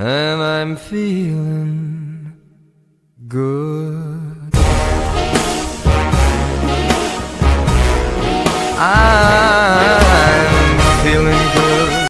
and I'm feeling good. I